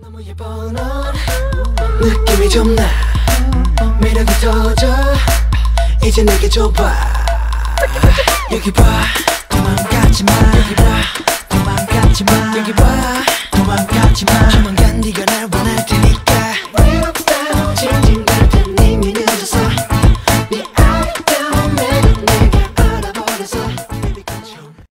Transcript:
너무 예뻐 넌. 느낌이 좀나 매력이 터져. 이제 내게 줘봐. 여기 봐. 도망가지마. 여기 봐. 도망가지마. 여기 봐. 도망가지마. 조만간 네가 날 원해.